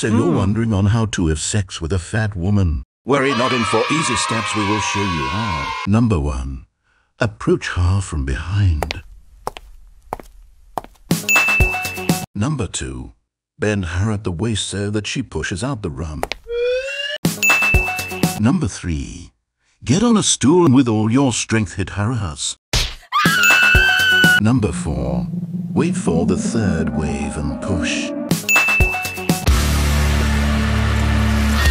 So you're hmm. wondering on how to have sex with a fat woman. Worry not in four easy steps, we will show you how. Number one, approach her from behind. Number two, bend her at the waist so that she pushes out the rum. Number three, get on a stool and with all your strength hit her ass. Number four, wait for the third wave and push.